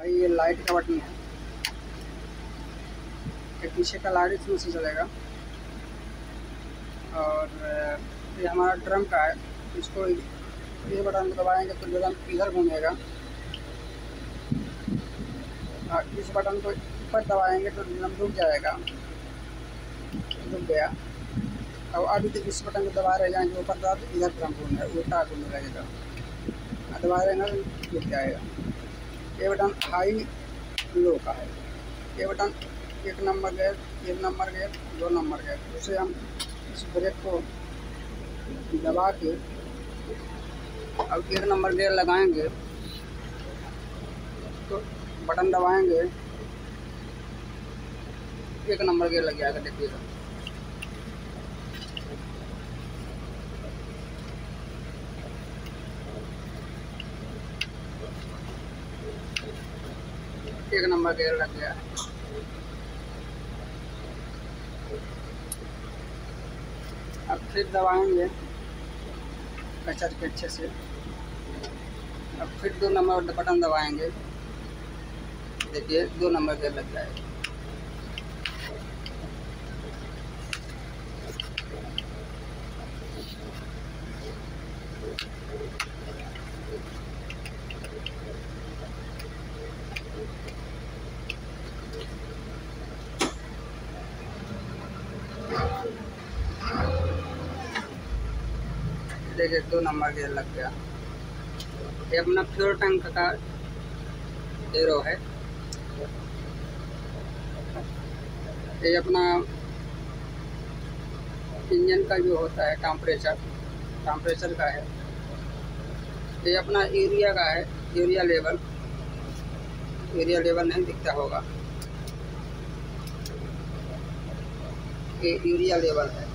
भाई, ये लाइट का बटन है। ये पीछे का लाइट इसमें से चलेगा। और ये हमारा ड्रम का है। इसको ये बटन दबाएँगे तो ड्रम इधर घूमेगा। और इस बटन को ऊपर दबाएँगे तो ड्रम रुक जाएगा। रुक गया। अब अभी तक इस बटन को दबा रहे जाएँगे ऊपर दबा इधर ड्रम घूमेगा उल्टा घूमने लगेगा दबा रहेगा तो रुक जाएगा। ये बटन हाई लो का है। ये बटन एक नंबर गेयर तीन नंबर गेयर दो नंबर गेयर उसे हम इस ब्रेक को दबा के अब एक नंबर गेयर लगाएँगे तो बटन दबाएँगे, एक नंबर गेयर लग जाएगा देखिएगा। एक नंबर गेयर लग गया। अब फिर दबाएँगे। कचर के अच्छे से। अब फिर दो नंबर बटन दबाएँगे। देखिए, दो नंबर गेयर लग जाएगा देखिए दो नंबर गेयर लग गया। ये अपना फ्यूल टैंक का एरो है। ये अपना इंजन का जो होता है टेम्परेचर टेम्परेचर का है। ये अपना एरिया का है एरिया लेवल एरिया लेवल नहीं दिखता होगा। ये एरिया लेवल है।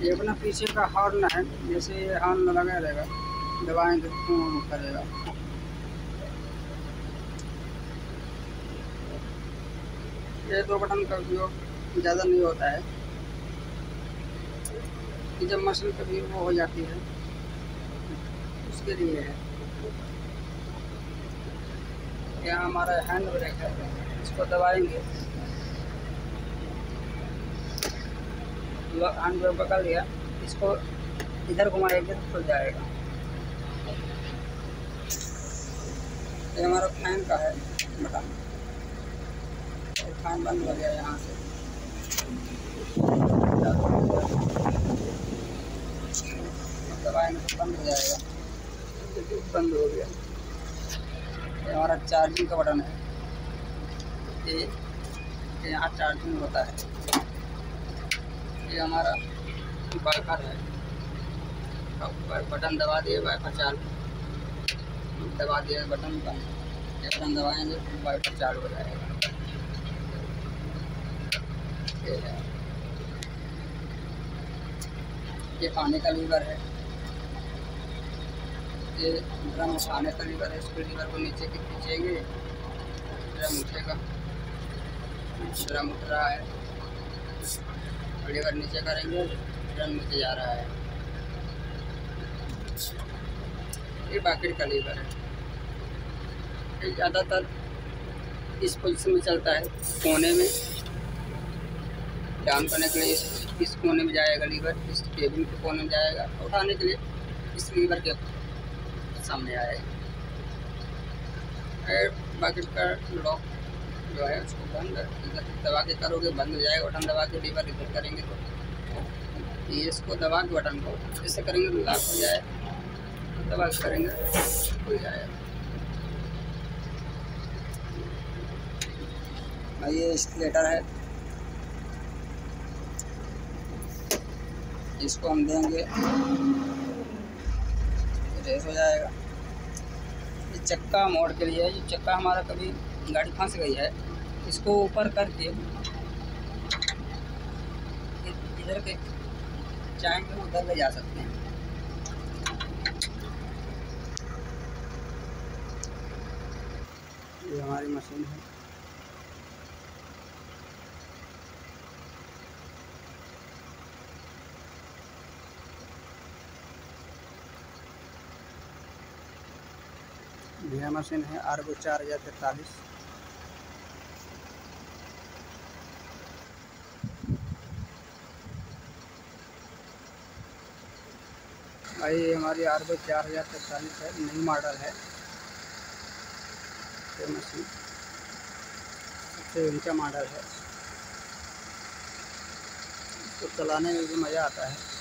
ये अपना पीछे का हॉर्न है, जैसे ये हॉर्न लगा रहेगा दबाएँगे तो करेगा ये दो बटन का उपयोग ज़्यादा नहीं होता है, कि जब मशीन कभी वो हो जाती है, उसके लिए है। यहाँ हमारा हैंड ब्रेक है, इसको दबाएँगे। हैंड ब्रेक पकड़ लिया, इसको इधर घुमाएँगे तो खुल जाएगा। ये हमारा फ़ैन का है बटन फ़ैन बंद हो गया यहाँ से। तो बंद हो जाएगा। बंद हो गया। ये हमारा चार्जिंग का बटन है। ये यहाँ चार्जिंग होता है। ये हमारा वाइफर है। बटन दबा दिए वाइफर चालू। दबा दिए, बटन बंद। ये बटन दबाएँगे तो वाइफर चालू हो जाएगा। ये पानी का लीवर है। ये ड्रम उठाने का लीवर है। इसको लीवर को नीचे की खींचेंगे। ड्रम उठेगा। ड्रम उठ रहा है। लीवर नीचे करेंगे ड्रम नीचे जा रहा है। ये बाकेट का लीवर है ज़्यादातर इस पोजीशन में चलता है कोने में। डाउन करने के लिए इस, इस कोने में जाएगा लीवर इस केबिन के कोने में जाएगा उठाने के लिए इस लीवर के सामने आएगा बाकेट का लॉक जो है, उसको बंद दबा के करोगे, बंद हो जाएगा, बटन दबा के लीवर इधर करेंगे तो। ये इसको दबा के बटन को, इससे करेंगे तो लॉक हो जाए। दबा के करेंगे खुल जाएगा ये स्लेटर है। इसको हम देंगे। रेस हो जाएगा। ये चक्का मोड़ के लिए जो चक्का हमारा कभी गाड़ी फंस गई है। इसको ऊपर करके इधर के चाहेंगे उधर ले जा सकते हैं। ये हमारी मशीन है। यह मशीन है आर्गो चार हज़ार तैतालीस भाई ये हमारी बी चार हज़ार तैतालीस है, नई मॉडल है। मशीन सबसे ऊँचा मॉडल है। इसको चलाने में भी मज़ा आता है।